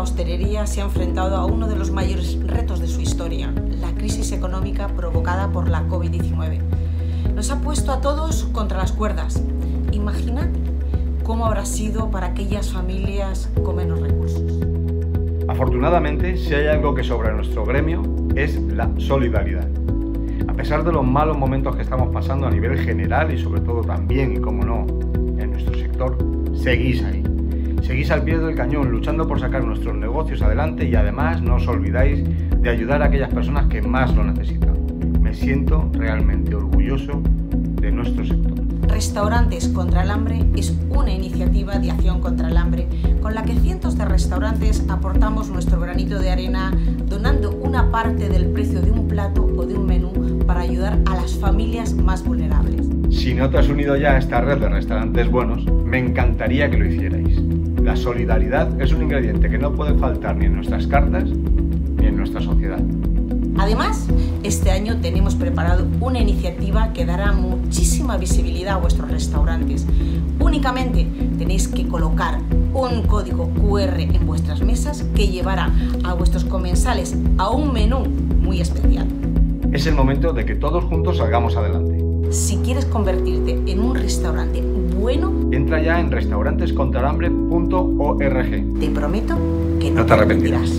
hostelería se ha enfrentado a uno de los mayores retos de su historia, la crisis económica provocada por la COVID-19. Nos ha puesto a todos contra las cuerdas. Imaginad cómo habrá sido para aquellas familias con menos recursos. Afortunadamente, si hay algo que sobra en nuestro gremio, es la solidaridad. A pesar de los malos momentos que estamos pasando a nivel general y sobre todo también, y como no, en nuestro sector, seguís ahí. Seguís al pie del cañón luchando por sacar nuestros negocios adelante y además no os olvidáis de ayudar a aquellas personas que más lo necesitan. Me siento realmente orgulloso de nuestro sector. Restaurantes contra el hambre es una iniciativa de acción contra el hambre con la que cientos de restaurantes aportamos nuestro granito de arena donando una parte del precio de un plato o de un menú para ayudar a las familias más vulnerables. Si no te has unido ya a esta red de restaurantes buenos, me encantaría que lo hicierais. La solidaridad es un ingrediente que no puede faltar ni en nuestras cartas ni en nuestra sociedad. Además, este año tenemos preparado una iniciativa que dará muchísima visibilidad a vuestros restaurantes. Únicamente tenéis que colocar un código QR en vuestras mesas que llevará a vuestros comensales a un menú muy especial. Es el momento de que todos juntos salgamos adelante. Si quieres convertirte en un restaurante bueno, entra ya en restaurantescontrahambre.org. Te prometo que no, te arrepentirás.